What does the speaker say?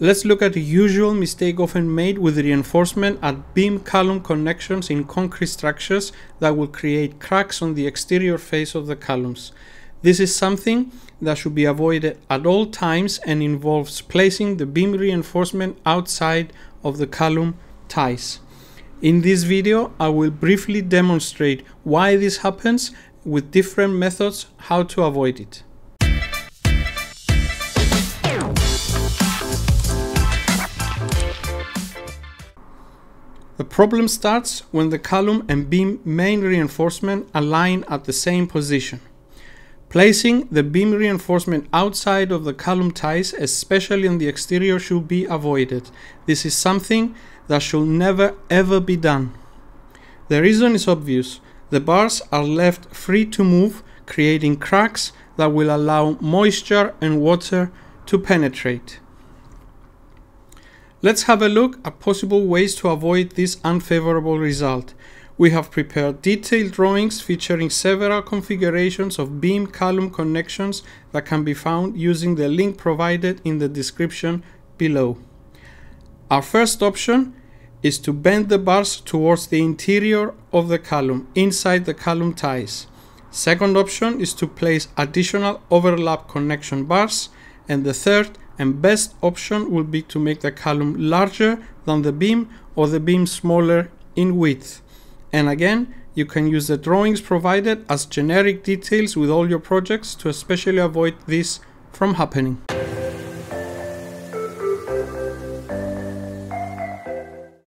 Let's look at a usual mistake often made with reinforcement at beam column connections in concrete structures that will create cracks on the exterior face of the columns. This is something that should be avoided at all times and involves placing the beam reinforcement outside of the column ties. In this video, I will briefly demonstrate why this happens with different methods how to avoid it. The problem starts when the column and beam main reinforcement align at the same position. Placing the beam reinforcement outside of the column ties, especially on the exterior, should be avoided. This is something that should never ever be done. The reason is obvious. The bars are left free to move, creating cracks that will allow moisture and water to penetrate. Let's have a look at possible ways to avoid this unfavorable result. We have prepared detailed drawings featuring several configurations of beam column connections that can be found using the link provided in the description below. Our first option is to bend the bars towards the interior of the column, inside the column ties. Second option is to place additional overlap connection bars. And the third and best option will be to make the column larger than the beam or the beam smaller in width. And again, you can use the drawings provided as generic details with all your projects to especially avoid this from happening.